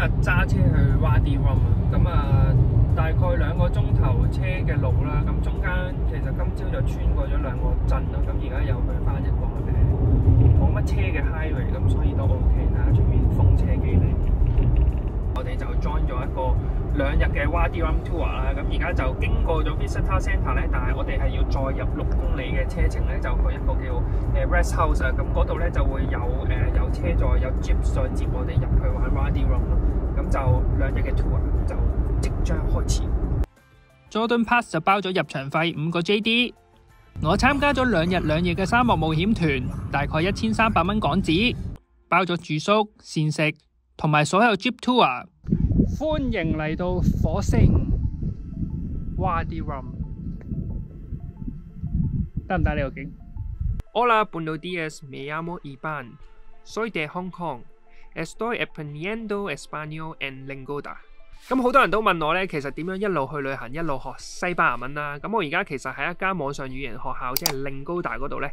日揸車去 Wadi Rum 啊，咁啊大概兩個鐘頭車嘅路啦，咁中間其實今朝就穿過咗兩個鎮啦，咁而家又去翻一個誒冇乜車嘅 highway，咁所以都 OK，啦出面風車幾靚。我哋就 join 咗一個兩日嘅 Wadi Rum tour 啦，咁而家就經過咗 Visitor Centre 咧，但係我哋係要再入六公里嘅車程咧，就去一個叫誒 Rest House 啊，咁嗰度咧就會有誒、有車載有 jeep 再接我哋入去玩 Wadi Rum 咯，咁就兩日嘅 tour 就即將開始。Jordan Pass 就包咗入場費五個 JD，我參加咗兩日兩夜嘅沙漠冒險團，大概一千三百蚊港紙，包咗住宿、膳食同埋所有 Jeep Tour。歡迎嚟到火星 Wadi Rum，得唔得呢個景？Hola, buenos días, me llamo Ivan, soy de Hong Kong, estoy aprendiendo español en Lingoda。咁好多人都問我咧，其實點樣一路去旅行一路學西班牙文啦？咁我而家其實喺一間網上語言學校，即係令高大嗰度咧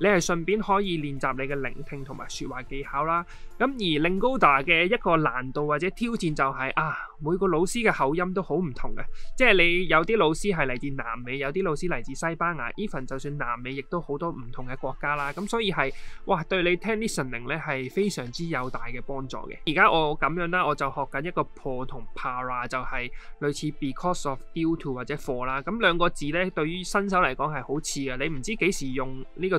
你係順便可以練習你嘅聆聽同埋説話技巧啦。咁而令高大嘅一個難度或者挑戰就係、啊，每個老師嘅口音都好唔同嘅，即係你有啲老師係嚟自南美，有啲老師嚟自西班牙，even 就算南美亦都好多唔同嘅國家啦。咁所以係哇，對你聽 listening 咧係非常之有大嘅幫助嘅。而家我咁樣啦，我就學緊一個 pro 同 para，就係類似 because of due to 或者 for 啦。咁兩個字咧，對於新手嚟講係好似嘅，你唔知幾時用呢個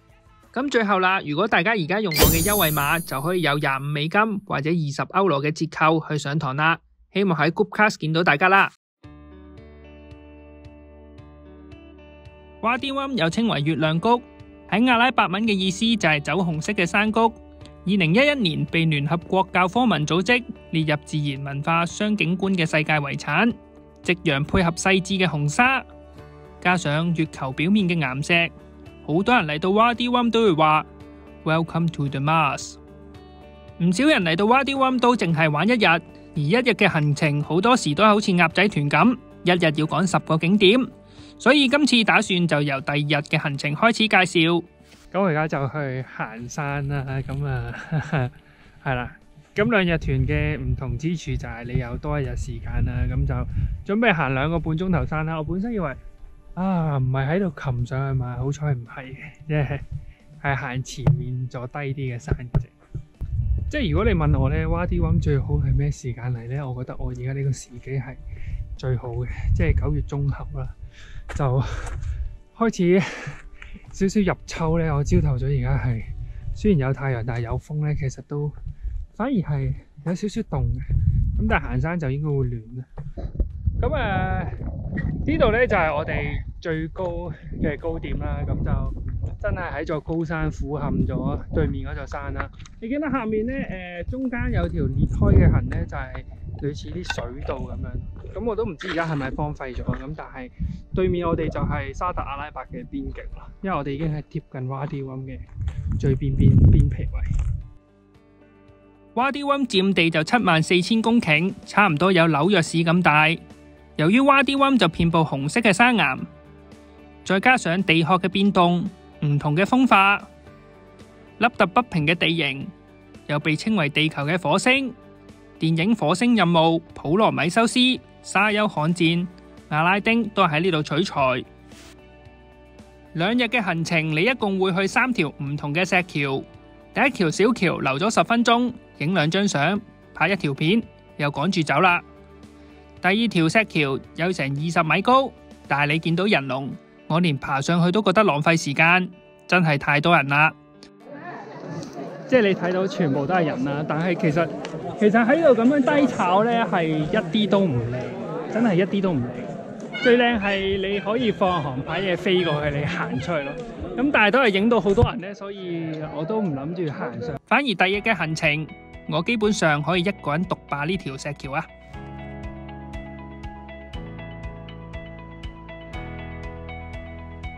咁最後啦，如果大家而家用我嘅優惠碼，就可以有廿五美金或者二十歐羅嘅折扣去上堂啦。希望喺 Group Class 見到大家啦。Wadi Rum 又稱為月亮谷，喺阿拉伯文嘅意思就係酒紅色嘅山谷。二零一一年被聯合國教科文組織列入自然文化双景觀嘅世界遺產。夕陽配合細緻嘅紅沙，加上月球表面嘅岩石。好多人嚟到 Wadi Rum 都會話 Welcome to the Mars。唔少人嚟到 Wadi Rum 都淨係玩一日，而一日嘅行程好多時都係好似鴨仔團咁，一日要趕十個景點。所以今次打算就由第二日嘅行程開始介紹。咁我而家就去行山啦，咁啊 係啦。咁兩日團嘅唔同之處就係你有多一日時間啦，咁就準備行兩個半鐘頭山啦。我本身以為。啊，唔係喺度擒上去嘛？好彩唔係嘅，即係係行前面坐低啲嘅山嘅啫。即係如果你問我咧，Wadi Rum 最好係咩時間嚟咧？我覺得我而家呢個時機係最好嘅，即係九月中後啦，就開始 少少入秋咧。我朝頭早而家係雖然有太陽，但係有風咧，其實都反而係有少少凍嘅。咁但係行山就應該會暖啦。咁誒。呃呢度咧就係我哋最高嘅高點啦，咁就真係喺座高山俯瞰咗對面嗰座山啦。你見到下面咧，誒中間有條裂開嘅痕咧，就係類似啲水道咁樣。咁我都唔知而家係咪荒廢咗，咁但係對面我哋就係沙特阿拉伯嘅邊境啦，因為我哋已經係貼近 Wadi Rum 嘅最邊邊邊皮位。Wadi Rum 佔地就七萬四千公頃，差唔多有紐約市咁大。由於 Wadi Rum 就遍布紅色嘅山岩，再加上地殼嘅變動、唔同嘅風化、凹凸不平嘅地形，又被稱為地球嘅火星。電影《火星任務》、《普羅米修斯》、《沙丘悍戰》、《阿拉丁》都喺呢度取材。兩日嘅行程，你一共會去三條唔同嘅石橋。第一條小橋留咗十分鐘，影兩張相，拍一條片，又趕住走啦。第二條石橋有成二十米高，但係你見到人龍，我連爬上去都覺得浪費時間，真係太多人啦。即係你睇到全部都係人啦，但係其實其實喺度咁樣低炒呢，係一啲都唔靚，真係一啲都唔靚。最靚係你可以放航拍嘢飛過去，你行出去咯。咁但係都係影到好多人呢，所以我都唔諗住行上。反而第二嘅行程，我基本上可以一個人獨霸呢條石橋啊！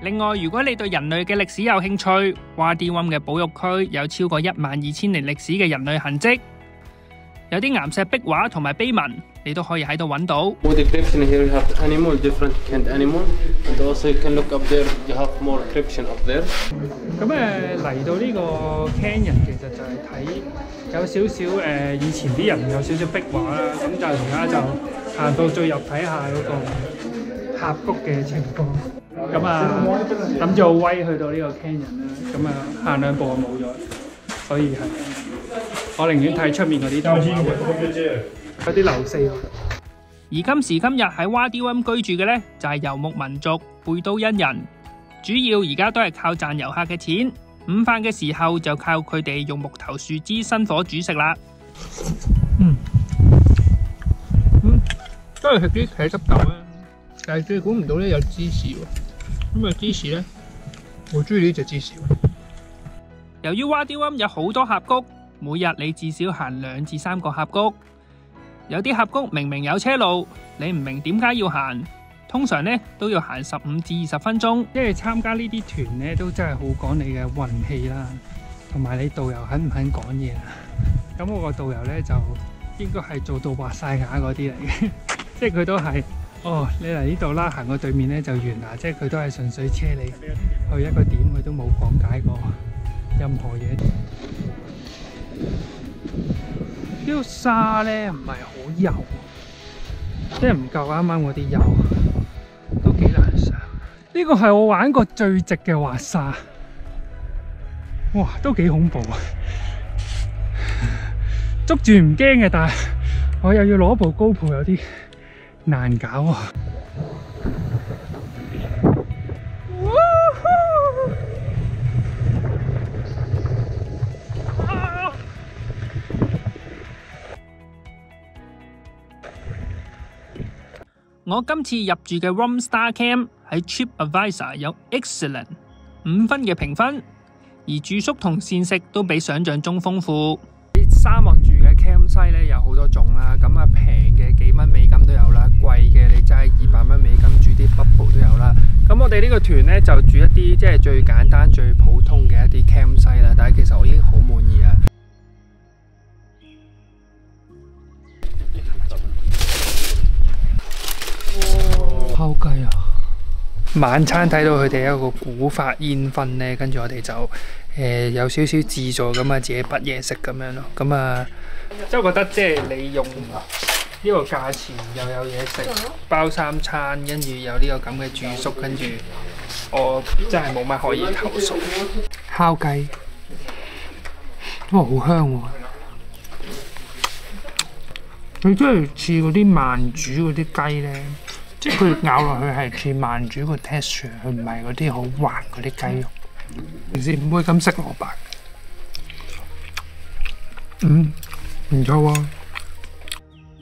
另外，如果你對人類嘅歷史有興趣，華地灣嘅保育區有超過一萬二千年歷史嘅人類痕跡，有啲岩石壁畫同埋碑文，你都可以喺度揾到。咁誒嚟到呢個 can 人，其實就係睇有少少誒以前啲人有少少壁畫啦。咁就而家就行到最入睇下嗰個峽谷嘅情況。咁啊諗住威去到呢個 canyon 啦，咁啊行兩步就冇咗，所以係我寧願睇出面嗰啲動畫，有啲流四。而今時今日喺 Wadi Rum 居住嘅呢，就係遊牧民族貝都因人。主要而家都係靠賺遊客嘅錢，午飯嘅時候就靠佢哋用木頭樹枝生火煮食啦。嗯，嗯，都係食啲茄汁豆啊，但係最估唔到咧有芝士喎。咁啊芝士咧，我中意呢只芝士。由於 Wadi Rum 有好多峽谷，每日你至少行兩至三個峽谷。有啲峽谷明明有車路，你唔明點解要行。通常咧都要行十五至二十分鐘，因為參加呢啲團咧都真係好講你嘅運氣啦，同埋你導遊肯唔肯講嘢啦。咁我個導遊咧就應該係做到滑晒牙嗰啲嚟嘅，即係佢都係哦，你嚟呢度啦，行過對面咧就完啦，即係佢都係純粹車你去一個點，佢都冇講解過任何嘢。呢个沙咧唔係好油，即係唔夠啱啱嗰啲油。都幾難上，呢個係我玩過最直嘅滑沙，哇，都幾恐怖啊！捉住唔驚嘅，但係我又要攞部高倍有啲難搞啊！我今次入住嘅 Rom Star Camp 喺 TripAdvisor 有 Excellent 五分嘅评分，而住宿同膳食都比想象中丰富。沙漠住嘅 campsite 咧有好多種啦，咁啊平嘅幾蚊美金都有啦，貴嘅你真係二百蚊美金住啲 bubble 都有啦。咁我哋呢個團咧就住一啲即係最簡單、最普通嘅一啲 campsite 啦，但係其實我已經好滿意啦。烤雞啊！晚餐睇到佢哋一個古法煙燻咧，跟住我哋就誒、呃、有少少自助咁啊，自己滗嘢食咁樣咯。咁啊，即係我覺得即係你用呢個價錢又有嘢食，包三餐，跟住有呢個咁嘅住宿，跟住我真係冇乜可以投訴。烤雞，哇，好香喎、佢真係似嗰啲慢煮嗰啲雞咧。即係佢咬落去係似慢煮個 texture，佢唔係嗰啲好滑嗰啲雞肉。平時唔會咁食蘿蔔。嗯，唔錯喎。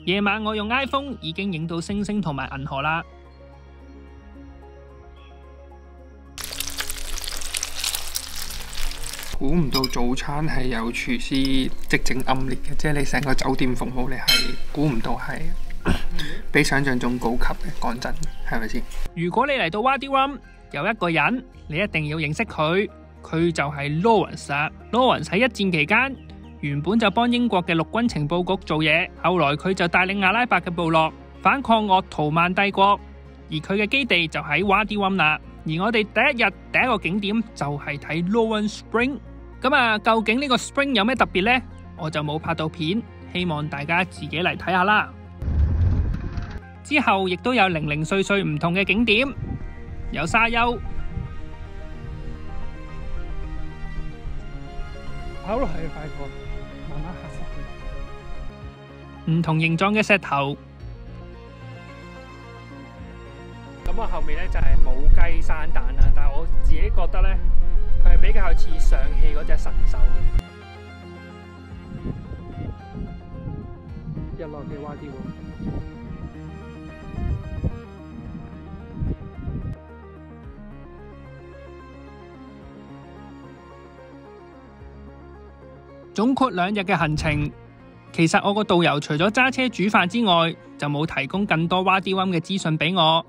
夜晚我用 iPhone 已經影到星星同埋銀河啦。估唔到早餐係有廚師即整暗烈嘅，即係你成個酒店服務你係估唔到係。比想象中高級嘅，講真，係咪先？如果你嚟到 Wadi Rum，有一個人你一定要認識佢，佢就係 Lawrence 啊。Lawrence 喺一戰期間原本就幫英國嘅陸軍情報局做嘢，後來佢就帶領阿拉伯嘅部落反抗鄂图曼帝國，而佢嘅基地就喺 Wadi Rum 啦。而我哋第一日第一個景點就係睇 Lowan Spring。咁啊，究竟呢個 Spring 有咩特別呢？我就冇拍到片，希望大家自己嚟睇下啦。之後亦都有零零碎碎唔同嘅景點，有沙丘，跑落去快過，慢慢行落去。唔同形狀嘅石頭，咁我後面咧就係母雞生蛋啦，但係我自己覺得咧，佢係比較似上戲嗰隻神獸嘅。日落嘅蛙啲喎。總括兩日嘅行程。其實我個導遊除咗揸車煮飯之外，就冇提供更多蛙啲灣嘅資訊俾我。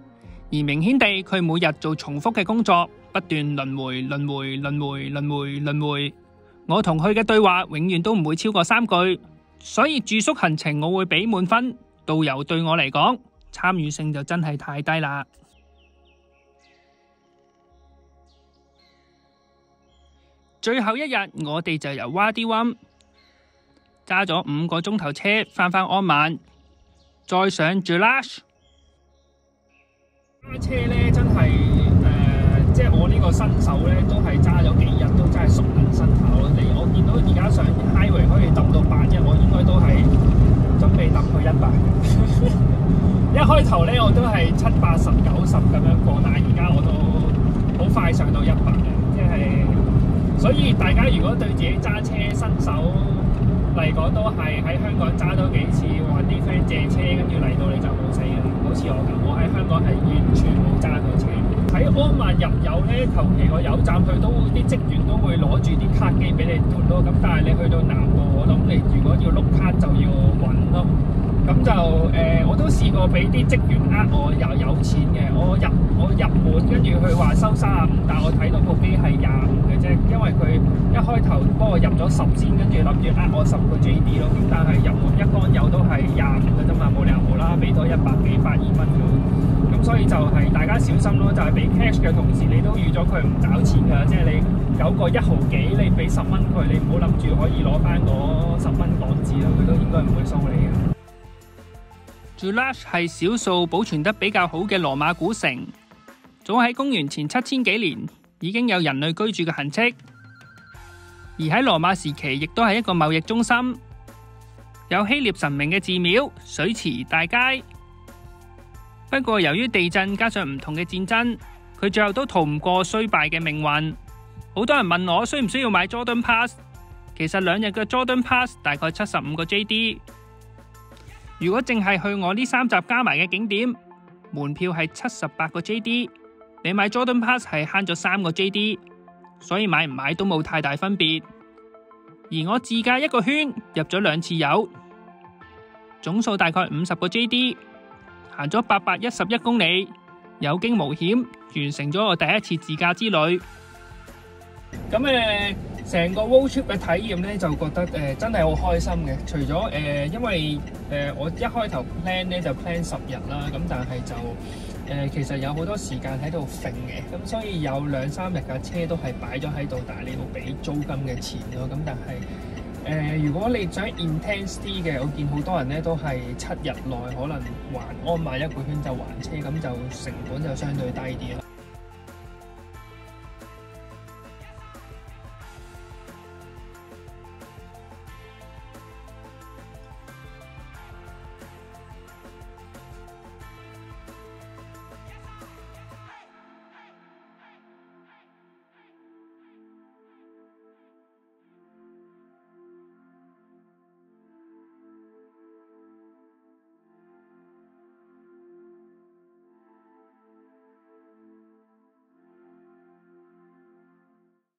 而明顯地，佢每日做重複嘅工作，不斷輪迴、輪迴、輪迴、輪迴、輪迴。我同佢嘅對話永遠都唔會超過三句，所以住宿行程我會俾滿分。導遊對我嚟講，參與性就真係太低啦。最後一日，我哋就由蛙啲灣揸咗五個鐘頭車翻返安曼，再上 Jelash。揸車咧真係誒、呃即係我呢個新手咧，都係揸咗幾日，都真係熟能生巧。你我見到而家上 highway 可以揼到八一，我應該都係準備揼去一百。一開頭咧我都係七八十九十咁樣過，但係而家我都好快上到一百，所以大家如果對自己揸車新手嚟講，都係喺香港揸多幾次，揾啲 friend 借車，跟住嚟到你就冇死嘅啦。好似我咁，我喺香港係完全冇揸過車。喺安曼入油咧，求其個油站佢都啲職員都會攞住啲卡機俾你嘟咯。咁但係你去到南部，我諗你如果要碌卡就要揾咯。咁就誒、我都試過俾啲職員呃我又有錢嘅，我入我入門跟住佢話收三十五，但我睇到部機係廿五嘅啫，因為佢一開頭幫我入咗十先，跟住諗住呃我十個 JD 咯。咁但係入門一缸油都係廿五嘅啫嘛，冇理由無啦俾多一百幾百二蚊咁。咁所以就係大家小心咯，就係、俾 cash 嘅同時，你都預咗佢唔找錢㗎，即係你有個一毫幾，你俾十蚊佢，你唔好諗住可以攞翻嗰十蚊港紙咯，佢都應該唔會收你嘅。Jelash 係少數保存得比較好嘅羅馬古城，早喺公元前七千幾年已經有人類居住嘅痕跡，而喺羅馬時期亦都係一個貿易中心，有希臘神明嘅寺廟、水池、大街。不過由於地震加上唔同嘅戰爭，佢最後都逃唔過衰敗嘅命運。好多人問我需唔需要買 Jordan Pass，其實兩日嘅 Jordan Pass 大概七十五個 JD。如果淨係去我呢三集加埋嘅景點，門票係七十八個 JD，你買 Jordan Pass 係慳咗三個 JD，所以買唔買都冇太大分別。而我自駕一個圈入咗兩次油，總數大概五十個 JD，行咗八百一十一公里，有驚無險，完成咗我第一次自駕之旅。咁诶，成、個 road trip 嘅體驗咧，就覺得誒、真係好開心嘅。除咗誒、因為誒、我一開頭 plan 咧就 plan 十日啦，咁但係就誒、其實有好多時間喺度揈嘅，咁所以有兩三日架車都係擺咗喺度，但係你要俾租金嘅錢咯。咁但係誒、如果你想 intense 啲嘅，我見好多人咧都係七日內可能環安曼一個圈就還車，咁就成本就相對低啲啦。